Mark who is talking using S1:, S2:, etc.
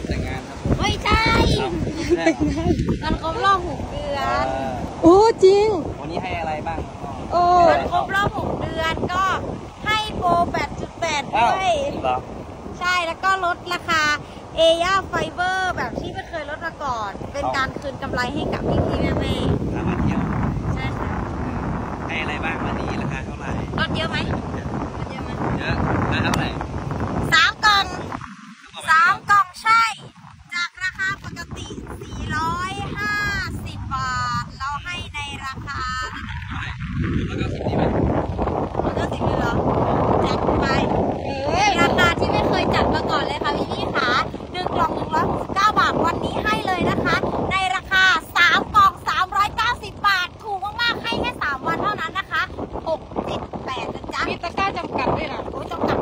S1: อบแต่งงานครับไม่
S2: ใช่
S1: ใช่เห
S3: รอ
S2: มันครบรอบหกเดือเอนอ
S3: โอ้จริง
S1: วันนี้ให้อะไรบ้างโอ้มันครบ
S2: รอบหกเดือนก็ให้โปร8.8อ้าวด้วย
S1: เหรอ
S2: ใช่แล้วก็ลดราคาเอย่าไฟเบอร์แบบที่ไม่เคยลดมาก่อน เป็นการคืนกำไรให้กับพี่พี่ๆแม่แม่
S1: ถ้ามาเที่ยวๆ
S2: ใช่ค่ะ
S1: ให้อะไรบ้างวันนี้ราคาเท่าไหร่
S2: ลดเยอะไหมลดเยอะไหม
S1: เยอะราคาเท่าไหร่ล ร้อก้าสิบนี่ไหมมั
S2: นริบเลยเหรอจัดไป
S3: ราค
S2: าที่ไม่เคยจัดมาก่อนเลยค่ะพี่ๆค่ะหนึ่งกล่องหนึ่งร้อยหกสิบบาทวันนี้ให้เลยนะคะ ในราคาสามกล่องสามร้อยเก้าสิบบาท ถูกมากๆให้แค่สามวันเท่านั้นนะคะหกเจ็ดแปดนะจ๊ะมี
S3: ตะกร้าจำกัดด้วยนะ
S2: รู้จำกัด